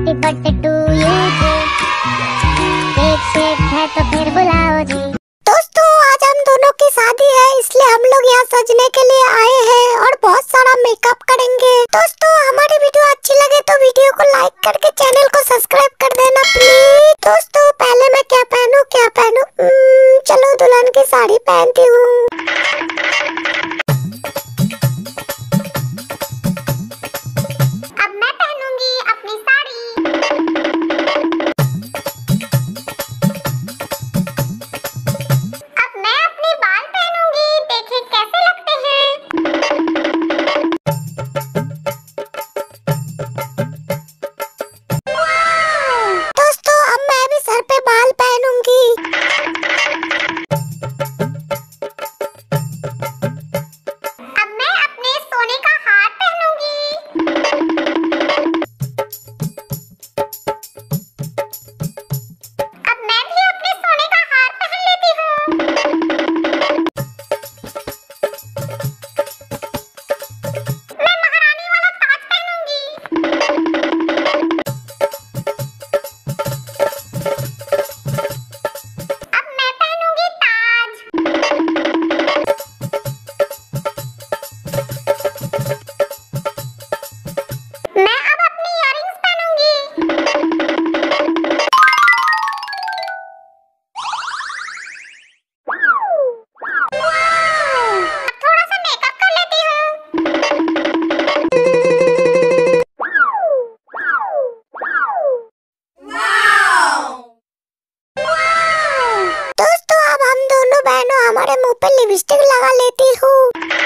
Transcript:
Happy birthday to you है तो फिर बुलाओ जी। दोस्तों आज हम दोनों की शादी है इसलिए हम लोग यहाँ सजने के लिए आए हैं और बहुत सारा मेकअप करेंगे। दोस्तों हमारी वीडियो अच्छी लगे तो वीडियो को लाइक करके चैनल को सब्सक्राइब कर देना प्लीज़ दोस्तों पहले मैं क्या पहनूं क्या पहनूं? हम्म, चलो दुल्हन की साड़ी पहनती हूँ। बहनों हमारे मुँह पे लिपस्टिक लगा लेती हूँ।